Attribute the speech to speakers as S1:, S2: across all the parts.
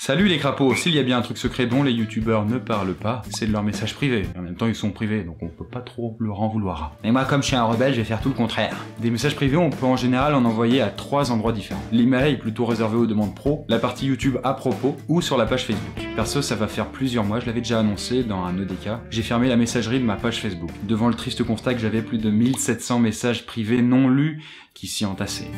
S1: Salut les crapauds, s'il y a bien un truc secret dont les youtubeurs ne parlent pas, c'est de leurs messages privés. En même temps, ils sont privés, donc on peut pas trop leur en vouloir. Mais moi, comme je suis un rebelle, je vais faire tout le contraire. Des messages privés, on peut en général en envoyer à trois endroits différents. L'email est plutôt réservé aux demandes pro, la partie YouTube à propos, ou sur la page Facebook. Perso, ça va faire plusieurs mois, je l'avais déjà annoncé dans un EDK, j'ai fermé la messagerie de ma page Facebook, devant le triste constat que j'avais plus de 1700 messages privés non lus qui s'y entassaient.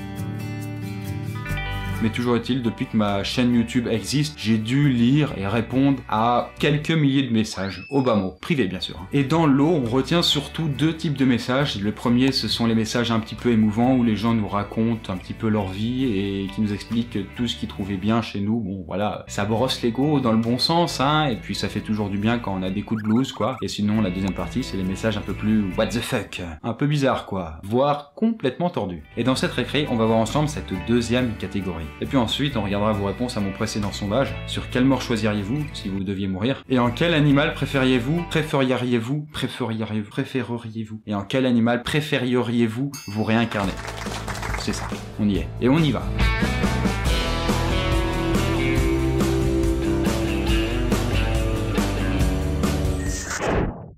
S1: Mais toujours est-il, depuis que ma chaîne YouTube existe, j'ai dû lire et répondre à quelques milliers de messages, au bas mot, privés bien sûr. Et dans l'eau, on retient surtout deux types de messages. Le premier, ce sont les messages un petit peu émouvants où les gens nous racontent un petit peu leur vie et qui nous expliquent tout ce qu'ils trouvaient bien chez nous. Bon, voilà, ça brosse l'ego dans le bon sens, hein, et puis ça fait toujours du bien quand on a des coups de blues, quoi. Et sinon, la deuxième partie, c'est les messages un peu plus what the fuck, un peu bizarre, quoi, voire complètement tordus. Et dans cette récré, on va voir ensemble cette deuxième catégorie. Et puis ensuite, on regardera vos réponses à mon précédent sondage sur quelle mort choisiriez-vous si vous deviez mourir et en quel animal préfériez-vous, préférieriez-vous, préférieriez-vous, préféreriez-vous et en quel animal préféreriez-vous vous réincarner? C'est ça, on y est. Et on y va.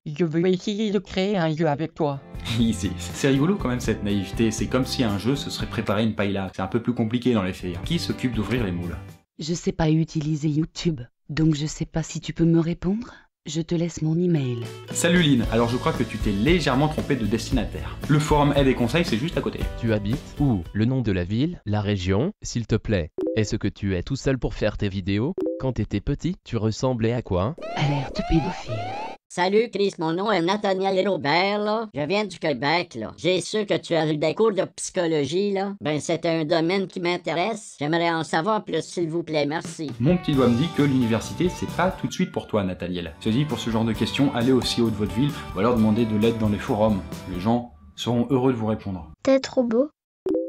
S2: Je veux essayer de créer un jeu avec toi.
S1: Easy. C'est rigolo quand même cette naïveté, c'est comme si un jeu se serait préparé une paille là. C'est un peu plus compliqué dans les faits. Qui s'occupe d'ouvrir les moules?
S3: Je sais pas utiliser YouTube, donc je sais pas si tu peux me répondre. Je te laisse mon email.
S1: Salut Lynn, alors je crois que tu t'es légèrement trompé de destinataire. Le forum aide et conseils, c'est juste à côté.
S4: Tu habites où? Le nom de la ville? La région? S'il te plaît. Est-ce que tu es tout seul pour faire tes vidéos? Quand t'étais petit, tu ressemblais à quoi?
S3: Alerte pédophile.
S5: Salut Chris, mon nom est Nathaniel Robert, là. Je viens du Québec, là. J'ai su que tu as eu des cours de psychologie, là. Ben, c'est un domaine qui m'intéresse. J'aimerais en savoir plus, s'il vous plaît. Merci.
S1: Mon petit doigt me dit que l'université, c'est pas tout de suite pour toi, Nathaniel. Ceci pour ce genre de questions, allez aussi haut de votre ville ou alors demandez de l'aide dans les forums. Les gens seront heureux de vous répondre.
S6: T'es trop beau.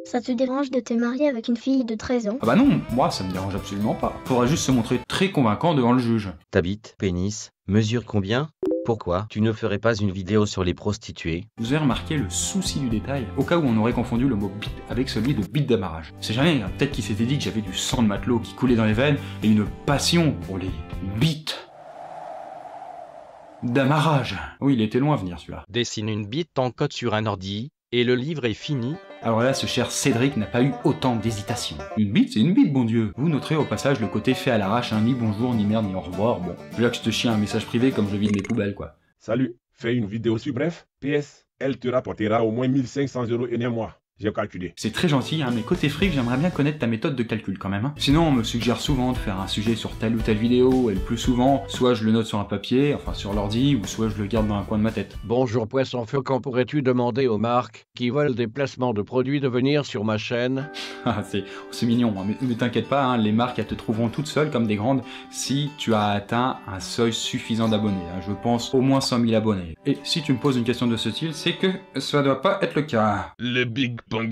S6: Ça te dérange de te marier avec une fille de 13 ans?
S1: Ah bah non, moi ça me dérange absolument pas. Faudra juste se montrer très convaincant devant le juge.
S7: T'habites, pénis, mesure combien? Pourquoi tu ne ferais pas une vidéo sur les prostituées?
S1: Vous avez remarqué le souci du détail? Au cas où on aurait confondu le mot bite avec celui de bite d'amarrage. C'est jamais, hein. peut-être qu'il s'était dit que j'avais du sang de matelot qui coulait dans les veines et une passion pour les bites d'amarrage. Oui, il était loin à venir celui-là.
S4: Dessine une bite en code sur un ordi, et le livre est fini.
S1: Alors là, ce cher Cédric n'a pas eu autant d'hésitation. Une bite, c'est une bite, bon Dieu. Vous noterez au passage le côté fait à l'arrache, hein, ni bonjour, ni merde, ni au revoir. Bon, là que je te chie un message privé comme je vide mes poubelles, quoi.
S8: Salut, fais une vidéo sur bref. PS, elle te rapportera au moins 1500 euros et un mois. J'ai calculé.
S1: C'est très gentil, hein, mais côté fric, j'aimerais bien connaître ta méthode de calcul quand même. hein. Sinon, on me suggère souvent de faire un sujet sur telle ou telle vidéo, et le plus souvent, soit je le note sur un papier, enfin sur l'ordi, ou soit je le garde dans un coin de ma tête.
S9: Bonjour Poisson Feu, quand pourrais-tu demander aux marques qui veulent des placements de produits de venir sur ma chaîne?
S1: Ah, c'est c'est mignon, hein, mais, mais t'inquiète pas, hein, les marques elles te trouveront toutes seules comme des grandes si tu as atteint un seuil suffisant d'abonnés. hein. je pense au moins 100 000 abonnés. Et si tu me poses une question de ce style, c'est que ça doit pas être le cas.
S8: Le Big Bang.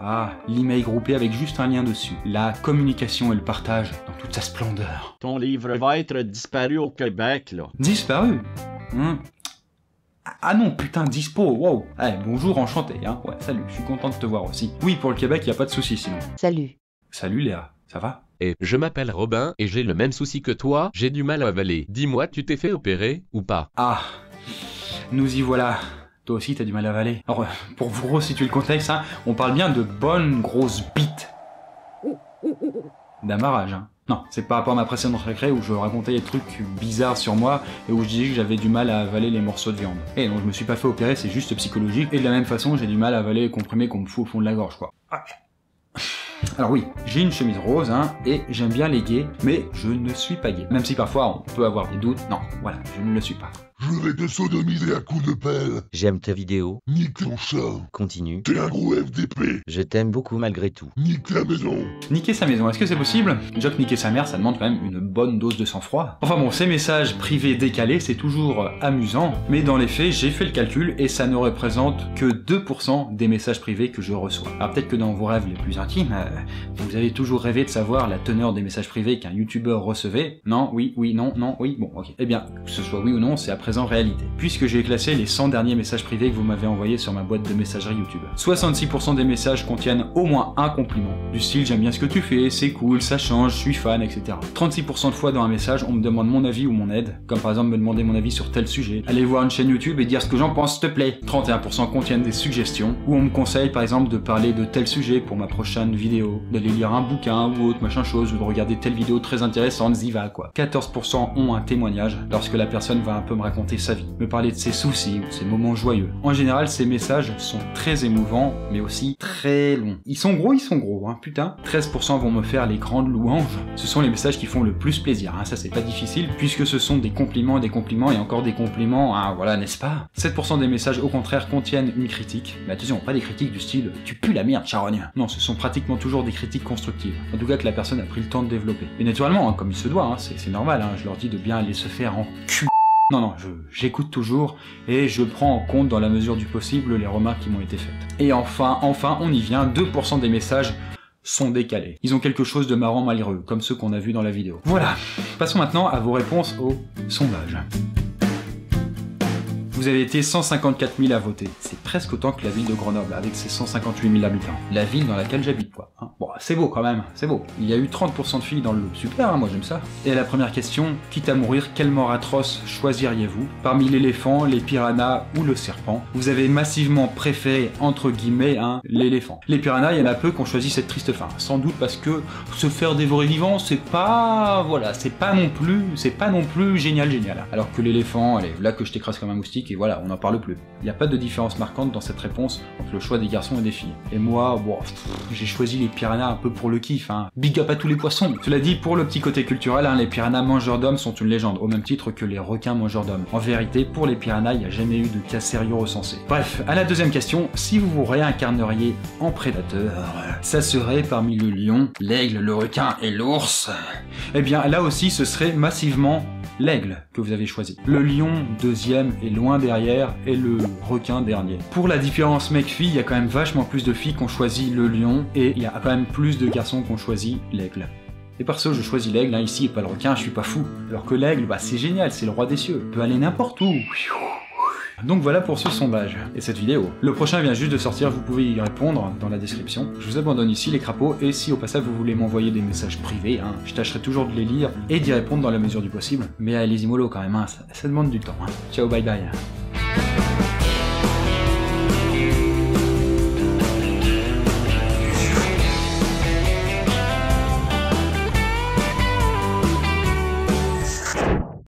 S1: Ah, l'email groupé avec juste un lien dessus. La communication et le partage dans toute sa splendeur.
S9: Ton livre va être disparu au Québec, là.
S1: Disparu? Hmm. Ah non, putain, dispo, wow Eh, bonjour, enchanté, hein. Ouais, salut, je suis content de te voir aussi. Oui, pour le Québec, y a pas de souci sinon.
S3: Salut.
S1: Salut Léa, ça va?
S4: Et je m'appelle Robin, et j'ai le même souci que toi, j'ai du mal à avaler. Dis-moi, tu t'es fait opérer, ou pas?
S1: Ah, nous y voilà. Toi aussi, t'as du mal à avaler. Alors, euh, pour vous resituer le contexte, hein, on parle bien de bonnes grosses bites. D'amarrage, hein. Non, c'est par rapport à ma précédente récré où je racontais des trucs bizarres sur moi et où je disais que j'avais du mal à avaler les morceaux de viande. Et non, je me suis pas fait opérer, c'est juste psychologique. Et de la même façon, j'ai du mal à avaler les comprimés qu'on me fout au fond de la gorge, quoi. Ah. Alors oui, j'ai une chemise rose, hein, et j'aime bien les gays, mais je ne suis pas gay. Même si parfois on peut avoir des doutes, non, voilà, je ne le suis pas.
S10: Je vais te sodomiser à coups de pelle.
S7: J'aime tes vidéos.
S10: Nique ton chat.
S7: Continue.
S10: T'es un gros FDP.
S7: Je t'aime beaucoup malgré tout.
S10: Nique ta maison.
S1: Niquer sa maison, est-ce que c'est possible? Déjà que niquer sa mère, ça demande quand même une bonne dose de sang-froid. Enfin bon, ces messages privés décalés, c'est toujours amusant, mais dans les faits, j'ai fait le calcul et ça ne représente que 2% des messages privés que je reçois. Alors peut-être que dans vos rêves les plus intimes, euh, vous avez toujours rêvé de savoir la teneur des messages privés qu'un youtubeur recevait. Non, oui, oui, non, non, oui, bon, ok. Eh bien, que ce soit oui ou non, c'est à présent réalité, puisque j'ai classé les 100 derniers messages privés que vous m'avez envoyés sur ma boîte de messagerie YouTube. 66% des messages contiennent au moins un compliment, du style j'aime bien ce que tu fais, c'est cool, ça change, je suis fan, etc. 36% de fois dans un message, on me demande mon avis ou mon aide, comme par exemple me demander mon avis sur tel sujet, aller voir une chaîne YouTube et dire ce que j'en pense, s'il te plaît. 31% contiennent des suggestions, où on me conseille par exemple de parler de tel sujet pour ma prochaine vidéo, d'aller lire un bouquin ou autre machin chose, ou de regarder telle vidéo très intéressante, y va quoi. 14% ont un témoignage, lorsque la personne va un peu me raconter sa vie, me parler de ses soucis ou ses moments joyeux. En général, ces messages sont très émouvants, mais aussi très longs. Ils sont gros, ils sont gros, hein, putain. 13% vont me faire les grandes louanges. Ce sont les messages qui font le plus plaisir, hein, ça c'est pas difficile, puisque ce sont des compliments, des compliments et encore des compliments, hein, voilà, n'est-ce pas? 7% des messages, au contraire, contiennent une critique. Mais attention, pas des critiques du style « tu pues la merde, charogne ». Non, ce sont pratiquement toujours des critiques constructives. En tout cas que la personne a pris le temps de développer. Et naturellement, hein, comme il se doit, hein, c'est normal, hein, je leur dis de bien aller se faire en cul. Non, non, j'écoute toujours et je prends en compte dans la mesure du possible les remarques qui m'ont été faites. Et enfin, enfin, on y vient, 2% des messages sont décalés. Ils ont quelque chose de marrant malheureux, comme ceux qu'on a vus dans la vidéo. Voilà, passons maintenant à vos réponses au sondage. Vous avez été 154 000 à voter. C'est presque autant que la ville de Grenoble, avec ses 158 000 habitants. La ville dans laquelle j'habite, quoi. hein. Bon, c'est beau quand même, c'est beau. Il y a eu 30% de filles dans le lot. Super, hein, moi j'aime ça. Et la première question, quitte à mourir, quelle mort atroce choisiriez-vous? Parmi l'éléphant, les piranhas ou le serpent? Vous avez massivement préféré, entre guillemets, hein, l'éléphant. Les piranhas, il y en a peu qui ont choisi cette triste fin. Sans doute parce que se faire dévorer vivant, c'est pas... Voilà, c'est pas non plus... C'est pas non plus génial, génial. Alors que l'éléphant, allez, là que je t'écrase comme un moustique, et voilà, on n'en parle plus. Il n'y a pas de différence marquante dans cette réponse entre le choix des garçons et des filles. Et moi, j'ai choisi les piranhas un peu pour le kiff, hein. Big up à tous les poissons Cela dit, pour le petit côté culturel, hein, les piranhas mangeurs d'hommes sont une légende, au même titre que les requins mangeurs d'hommes. En vérité, pour les piranhas, il n'y a jamais eu de cas sérieux recensés. Bref, à la deuxième question, si vous vous réincarneriez en prédateur, ça serait parmi le lion, l'aigle, le requin et l'ours? Eh bien, là aussi, ce serait massivement l'aigle que vous avez choisi. Le lion, deuxième, est loin derrière, et le requin, dernier. Pour la différence mec-fille, il y a quand même vachement plus de filles qui ont choisi le lion, et il y a quand même plus de garçons qui ont choisi l'aigle. Et perso, je choisis l'aigle, hein, ici, et pas le requin, je suis pas fou. Alors que l'aigle, bah c'est génial, c'est le roi des cieux. Peut aller n'importe où. Donc voilà pour ce sondage et cette vidéo. Le prochain vient juste de sortir, vous pouvez y répondre dans la description. Je vous abandonne ici les crapauds et si au passage vous voulez m'envoyer des messages privés, hein, je tâcherai toujours de les lire et d'y répondre dans la mesure du possible. Mais allez-y mollo quand même, hein, ça, demande du temps. hein. Ciao, bye bye.